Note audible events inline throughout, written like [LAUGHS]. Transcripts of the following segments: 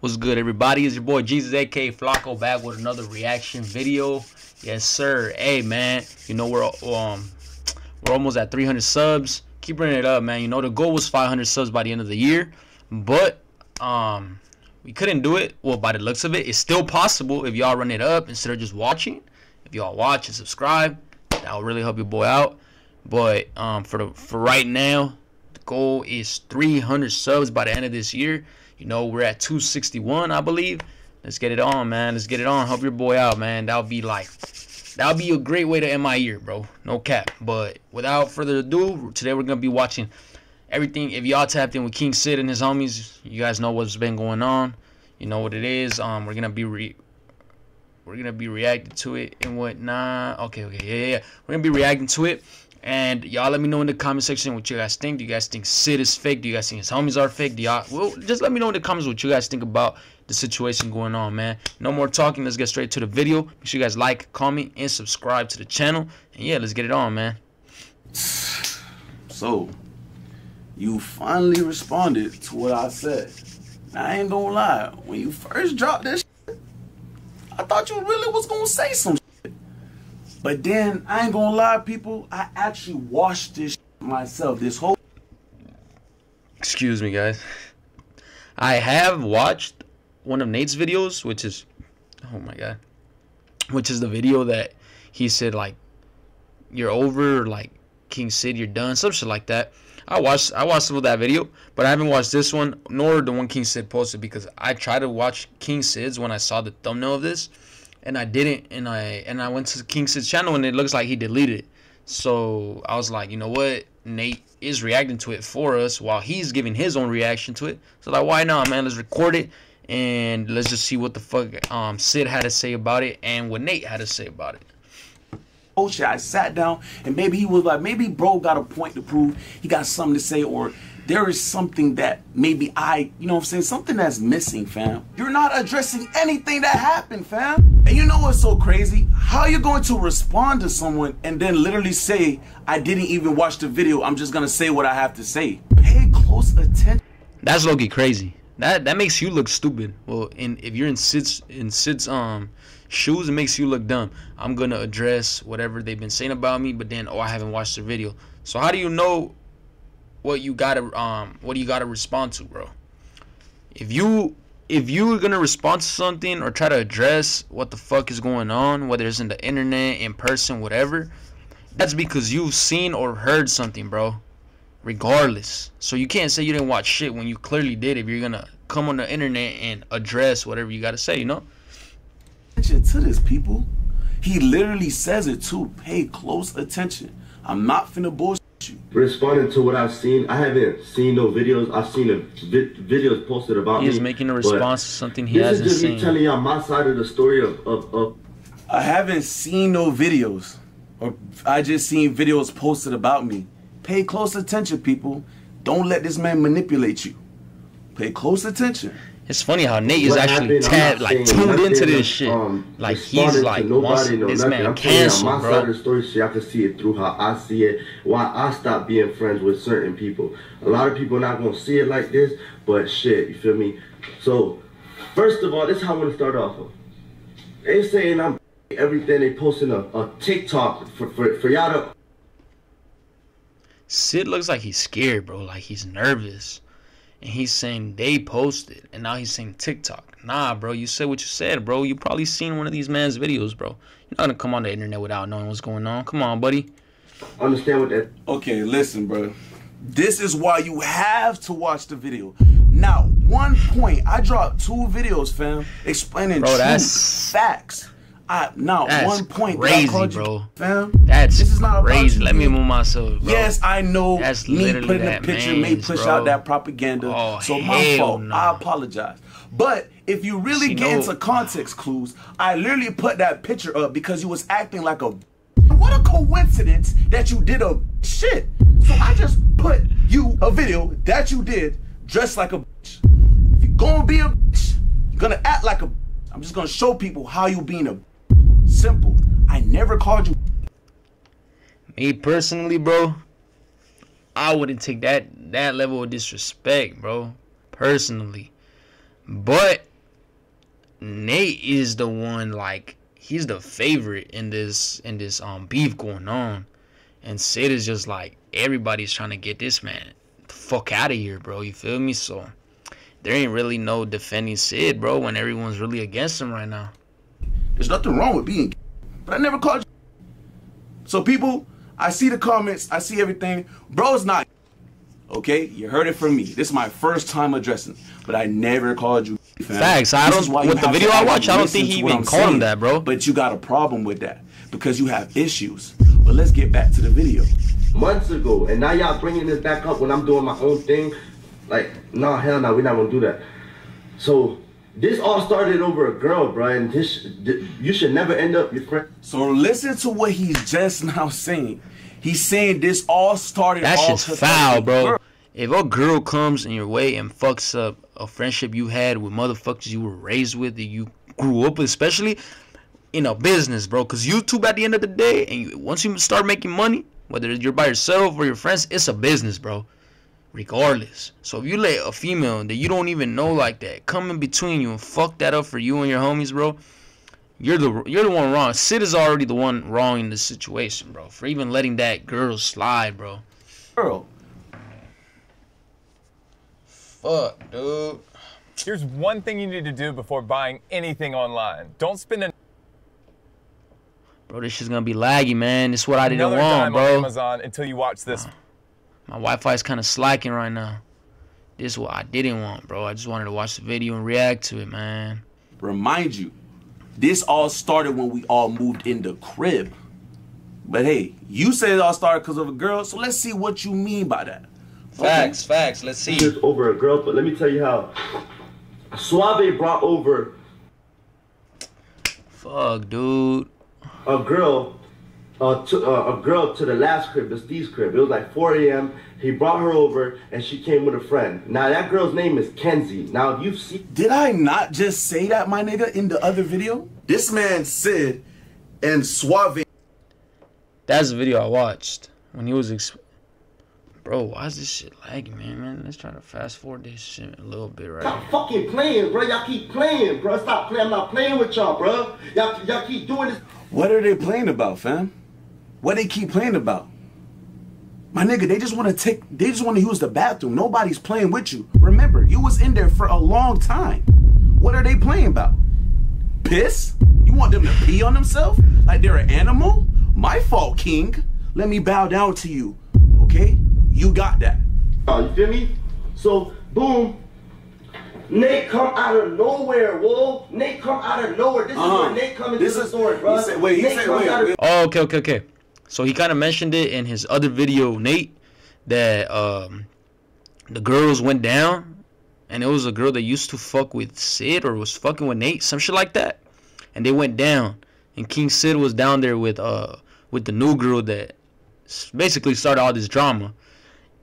What's good, everybody? It's your boy Jesus, aka Flacco, back with another reaction video. Yes, sir. Hey, man. You know we're um we're almost at 300 subs. Keep running it up, man. You know the goal was 500 subs by the end of the year, but um we couldn't do it. Well, by the looks of it, it's still possible if y'all run it up instead of just watching. If y'all watch and subscribe, that will really help your boy out. But um for the for right now, goal is 300 subs by the end of this year. You know, we're at 261, I believe. Let's get it on, man. Let's get it on. Help your boy out, man. That'll be like, that'll be a great way to end my year, bro. No cap. But without further ado, today we're gonna be watching everything. If y'all tapped in with King Cid and his homies, you guys know what's been going on. You know what it is. Um, we're gonna be re we're gonna be reacting to it and whatnot. Okay, okay, yeah, yeah. We're gonna be reacting to it. And y'all let me know in the comment section what you guys think. Do you guys think Cid is fake? Do you guys think his homies are fake? Do y'all well just let me know in the comments what you guys think about the situation going on, man. No more talking. Let's get straight to the video. Make sure you guys like, comment, and subscribe to the channel. And yeah, let's get it on, man. So, you finally responded to what I said. I ain't gonna lie. When you first dropped this, shit, I thought you really was gonna say some. But then, I ain't gonna lie, people. I actually watched this myself. This whole. Excuse me, guys. I have watched one of Nate's videos, which is, oh my god, which is the video that he said like, you're over, like King Cid, you're done, some shit like that. I watched I watched some of that video, but I haven't watched this one nor the one King Cid posted because I tried to watch King Cid's when I saw the thumbnail of this, and I didn't, and I and I went to King Cid's channel and it looks like he deleted it. So I was like, you know what, Nate is reacting to it for us while he's giving his own reaction to it. So like, why not, man? Let's record it and let's just see what the fuck um Cid had to say about it and what Nate had to say about it Oh shit. I sat down and maybe he was like, maybe bro got a point to prove. He got something to say, or there is something that maybe I, you know what I'm saying, something that's missing, fam. You're not addressing anything that happened, fam. And you know what's so crazy? How you going to respond to someone and then literally say, I didn't even watch the video. I'm just gonna say what I have to say. Pay close attention. That's Loki crazy. That that makes you look stupid. Well, and if you're in Cid's in Cid's um shoes, it makes you look dumb. I'm gonna address whatever they've been saying about me, but then oh I haven't watched the video. So how do you know what you gotta um what you gotta respond to, bro? If you if you're gonna respond to something or try to address what the fuck is going on, whether it's in the internet, in person, whatever, that's because you've seen or heard something, bro regardless. So you can't say you didn't watch shit when you clearly did if you're gonna come on the internet and address whatever you gotta say, you know? Attention to this, people. He literally says it too. Pay close attention. I'm not finna bullshit you. Responding to what I've seen, I haven't seen no videos. I've seen a vi videos posted about He's me. He's making a response to something he this hasn't is just seen. me telling y'all my side of the story of, of, of I haven't seen no videos. Or I just seen videos posted about me. Pay close attention, people. Don't let this man manipulate you. Pay close attention. It's funny how Nate is actually tad, like tuned into this shit. Um, like he's like wants no this nothing. man canceled, my bro. Side of the story, you have to see it through how I see it. Why I stopped being friends with certain people. A lot of people not gonna see it like this, but shit, you feel me? So, first of all, this is how I want to start off. They saying I'm everything they posting a, a TikTok for for for y'all to Cid looks like he's scared, bro. Like he's nervous. And he's saying they posted. And now he's saying TikTok. Nah, bro. You said what you said, bro. You probably seen one of these man's videos, bro. You're not gonna come on the internet without knowing what's going on. Come on, buddy. Understand what that Okay, listen, bro. This is why you have to watch the video. Now, one point, I dropped two videos, fam, explaining bro, true that's... facts. I now That's one point crazy, that I called bro. You, fam. That's this is not crazy. About Let me move myself. Bro. Yes, I know. That's me putting a picture may push bro. out that propaganda. Oh, so my fault. No. I apologize. But if you really See, get no. into context clues, I literally put that picture up because you was acting like a. [LAUGHS] What a coincidence that you did a shit. So I just put you a video that you did dressed like a bitch. If you're gonna be a bitch, you're gonna act like a. I'm just gonna show people how you being a. Simple. I never called you. Me personally, bro, I wouldn't take that that level of disrespect, bro. Personally, but Nate is the one like he's the favorite in this in this um beef going on, and Cid is just like everybody's trying to get this man the fuck out of here, bro. You feel me? So there ain't really no defending Cid, bro, when everyone's really against him right now. There's nothing wrong with being, but I never called you. So people, I see the comments, I see everything. Bro's not. Okay, you heard it from me. This is my first time addressing, but I never called you. fam. Facts. I don't- is why with the video I watch, I don't listen think he even I'm called him that, bro. But you got a problem with that because you have issues. But let's get back to the video. months ago, and now y'all bringing this back up when I'm doing my own thing. Like, nah, hell no, we're not gonna do that. So this all started over a girl, bro, and this th- you should never end up your friend. So listen to what he's just now saying. He's saying this all started. That off shit's foul, bro. girl. If a girl comes in your way and fucks up a friendship you had with motherfuckers you were raised with, that you grew up with, especially in a business, bro. Cause YouTube at the end of the day, and you, once you start making money, whether you're by yourself or your friends, it's a business, bro. Regardless. So if you let a female that you don't even know like that come in between you and fuck that up for you and your homies, bro, you're the you're the one wrong. Cid is already the one wrong in this situation, bro. For even letting that girl slide, bro. Girl. Fuck, dude. Here's one thing you need to do before buying anything online. Don't spend an- Bro, this shit's gonna be laggy, man. This is what I didn't another want, dime on bro. Amazon until you watch this. My Wi-Fi is kind of slacking right now. This is what I didn't want, bro. I just wanted to watch the video and react to it, man. remind you, this all started when we all moved in the crib. But hey, you said it all started because of a girl, so let's see what you mean by that. Facts, facts. Let's see. Just over a girl, but let me tell you how. Suave brought over Fuck, dude. a girl, uh, to, uh, a girl to the last crib, the Steve's crib. It was like 4 a.m. He brought her over, and she came with a friend. Now that girl's name is Kenzie. Now you've seen, Did I not just say that, my nigga, in the other video? This man said, and Suave. That's the video I watched when he was. Exp- bro, why is this shit lagging, man? Man, let's try to fast forward this shit a little bit right stop here. fucking playing, bro. Y'all keep playing, bro. Stop playing. I'm not playing with y'all, bro. Y'all, y'all keep doing this. What are they playing about, fam? What they keep playing about? My nigga, they just want to take, they just want to use the bathroom. Nobody's playing with you. Remember, you was in there for a long time. What are they playing about? Piss? You want them to pee on themselves? Like they're an animal? My fault, king. Let me bow down to you. Okay? You got that. Oh, you feel me? So, boom. Nate come out of nowhere, whoa. Nate come out of nowhere. This Uh-huh. is where Nate come into This the is- story, bro. he said- wait, he Nate said- wait, of- wait. Oh, okay, okay, okay. So he kind of mentioned it in his other video, Nate, that um the girls went down, and it was a girl that used to fuck with Cid or was fucking with Nate, some shit like that, and they went down, and King Cid was down there with uh with the new girl that basically started all this drama.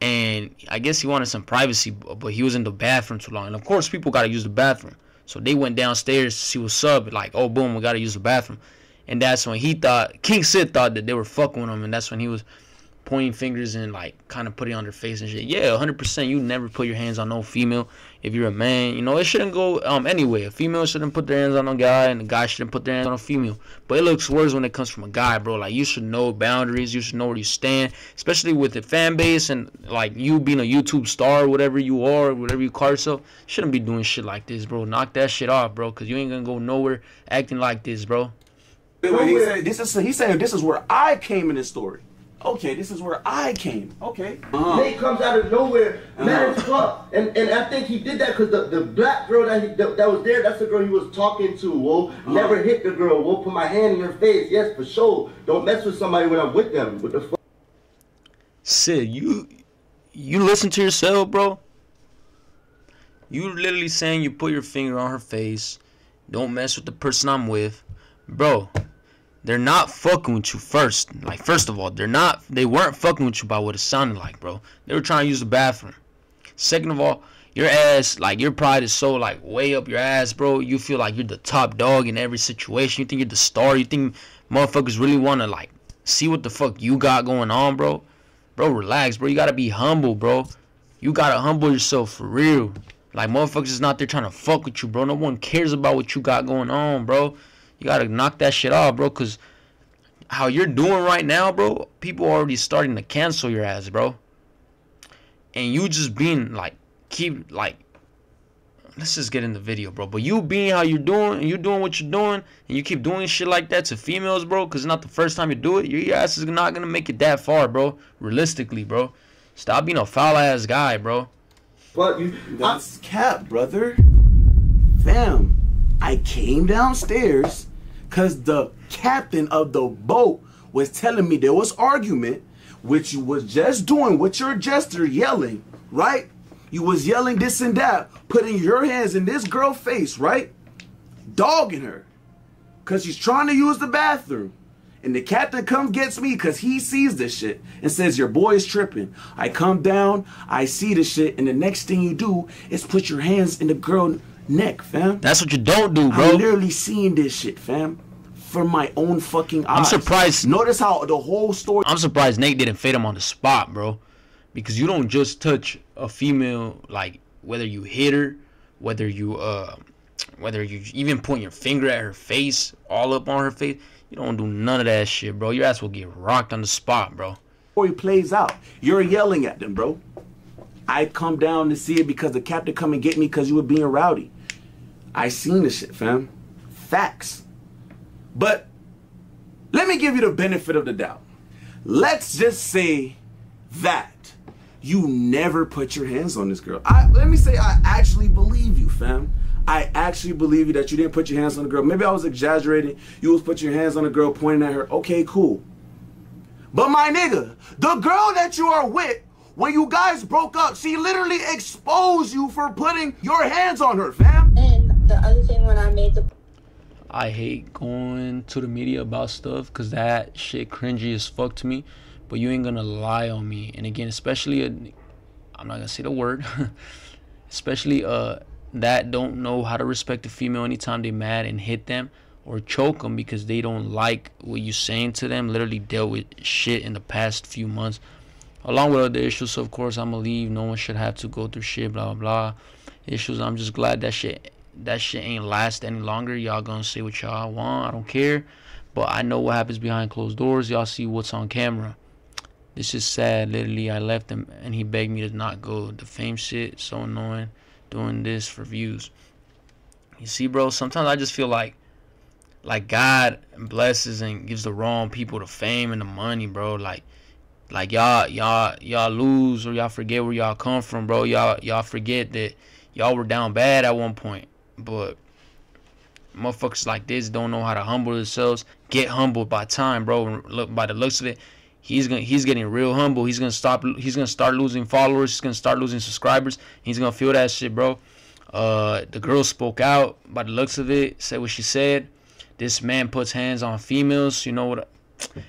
And I guess he wanted some privacy, but he was in the bathroom too long. And of course, people gotta use the bathroom. So they went downstairs to see what's up. Like, oh, boom, we gotta use the bathroom. And that's when he thought King Cid thought that they were fucking with him, and that's when he was pointing fingers and like kind of putting on their face and shit. Yeah, 100%. You never put your hands on no female if you're a man. You know it shouldn't go um anyway. A female shouldn't put their hands on a guy, and a guy shouldn't put their hands on a female. But it looks worse when it comes from a guy, bro. Like you should know boundaries. You should know where you stand, especially with the fan base and like you being a YouTube star, whatever you are, whatever you call yourself. Shouldn't be doing shit like this, bro. Knock that shit off, bro, because you ain't gonna go nowhere acting like this, bro. Wait, wait, he said, this is, he's saying this is where I came in this story. Okay, this is where I came. Okay. Uh-huh. Nate comes out of nowhere, mad Uh-huh. as fuck. And and I think he did that because the, the black girl that, he, that that was there, that's the girl he was talking to, whoa. Uh-huh. Never hit the girl, whoa. Put my hand in her face, yes, for sure. Don't mess with somebody when I'm with them. What the fuck? Cid, you you listen to yourself, bro. You literally saying you put your finger on her face. Don't mess with the person I'm with, bro. They're not fucking with you first. Like first of all, they're not. They weren't fucking with you by what it sounded like, bro. They were trying to use the bathroom. Second of all, your ass, like your pride is so like way up your ass, bro. You feel like you're the top dog in every situation. You think you're the star. You think motherfuckers really wanna like see what the fuck you got going on, bro. Bro, relax, bro. You gotta be humble, bro. You gotta humble yourself for real. Like motherfuckers is not there trying to fuck with you, bro. No one cares about what you got going on, bro. You gotta knock that shit off, bro. Cause how you're doing right now, bro, people are already starting to cancel your ass, bro. And you just being like keep like let's just get in the video, bro. But you being how you're doing, and you doing what you're doing, and you keep doing shit like that to females, bro, because it's not the first time you do it, your ass is not gonna make it that far, bro. Realistically, bro. Stop being a foul ass guy, bro. But you, That's cap, brother. Fam, I came downstairs because the captain of the boat was telling me there was argument, which you was just doing with your gesture yelling, right? You was yelling this and that, putting your hands in this girl face, right? Dogging her. Cause she's trying to use the bathroom. And the captain comes gets me because he sees this shit and says your boy is tripping. I come down, I see the shit, and the next thing you do is put your hands in the girl neck, fam. That's what you don't do, bro. I'm literally seeing this shit, fam. For my own fucking eyes. I'm surprised- Notice how the whole story I'm surprised Nate didn't fade him on the spot, bro. Because you don't just touch a female like whether you hit her, whether you uh whether you even point your finger at her face, all up on her face. You don't do none of that shit, bro. Your ass will get rocked on the spot, bro. story plays out. You're yelling at them, bro. I come down to see it because the captain come and get me because you were being rowdy. I seen the shit, fam. Facts. But let me give you the benefit of the doubt. Let's just say that you never put your hands on this girl. I let me say I actually believe you, fam. I actually believe you that you didn't put your hands on the girl. Maybe I was exaggerating. You was put your hands on the girl, pointing at her. Okay, cool. But my nigga, the girl that you are with, when you guys broke up, she literally exposed you for putting your hands on her, fam. And the other thing when I made the I hate going to the media about stuff because that shit cringy as fuck to me. But you ain't gonna lie on me. And again, especially, i I'm not gonna say the word, [LAUGHS] especially uh that don't know how to respect a female anytime they mad and hit them or choke them because they don't like what you saying to them. Literally dealt with shit in the past few months, along with other issues. So of course I'm gonna leave. No one should have to go through shit. Blah blah blah. Issues. I'm just glad that shit that shit ain't last any longer. Y'all gonna say what y'all want. I don't care. But I know what happens behind closed doors. Y'all see what's on camera. This is sad. Literally, I left him and he begged me to not go. The fame shit, so annoying. Doing this for views. You see, bro, sometimes I just feel like like God blesses and gives the wrong people the fame and the money, bro. Like like y'all y'all y'all lose or y'all forget where y'all come from, bro. Y'all y'all forget that y'all were down bad at one point. But motherfuckers like this don't know how to humble themselves. Get humbled by time, bro. Look by the looks of it, he's gonna he's getting real humble. He's gonna stop. He's gonna start losing followers. He's gonna start losing subscribers. He's gonna feel that shit, bro. Uh, the girl spoke out by the looks of it. Said what she said. This man puts hands on females. You know what?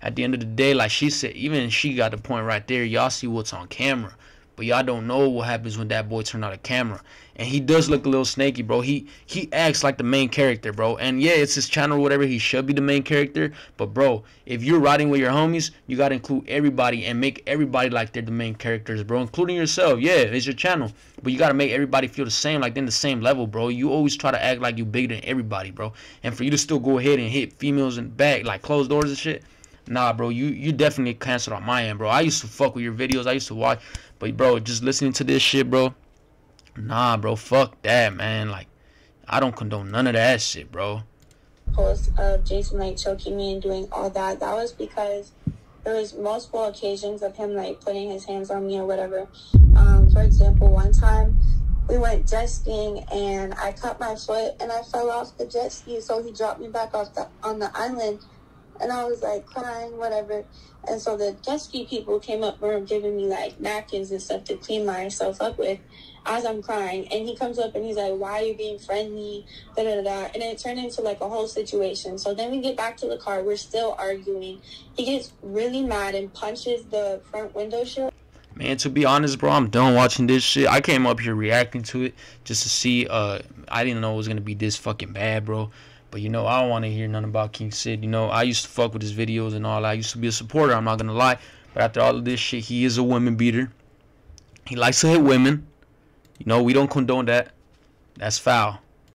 At the end of the day, like she said, even she got the point right there. Y'all see what's on camera. But y'all don't know what happens when that boy turn out a camera. And he does look a little snaky, bro. He he acts like the main character, bro. And yeah, it's his channel whatever. He should be the main character. But bro, if you're riding with your homies, you gotta include everybody and make everybody like they're the main characters, bro. Including yourself. Yeah, it's your channel. But you gotta make everybody feel the same, like they're in the same level, bro. You always try to act like you're bigger than everybody, bro. And for you to still go ahead and hit females in the back, like closed doors and shit. Nah, bro, you you definitely canceled on my end, bro. I used to fuck with your videos. I used to watch, but bro, just listening to this shit, bro. Nah, bro, fuck that, man. Like, I don't condone none of that shit, bro. post of Jason like choking me and doing all that, that was because there was multiple occasions of him like putting his hands on me or whatever. Um, for example, one time we went jet skiing and I cut my foot and I fell off the jet ski, so he dropped me back off the on the island, and I was like crying, whatever. And so the jet ski people came up and were giving me like napkins and stuff to clean myself up with as I'm crying. And he comes up and he's like, Why are you being friendly? Da da da da. And it turned into like a whole situation. So then we get back to the car. We're still arguing. He gets really mad and punches the front window shield. Man, to be honest, bro, I'm done watching this shit. I came up here reacting to it just to see. Uh, I didn't know it was gonna be this fucking bad, bro. But you know, I don't want to hear nothing about King Cid. You know, I used to fuck with his videos and all. I used to be a supporter. I'm not gonna lie. But after all of this shit, he is a women beater. He likes to hit women. You know, we don't condone that. That's foul.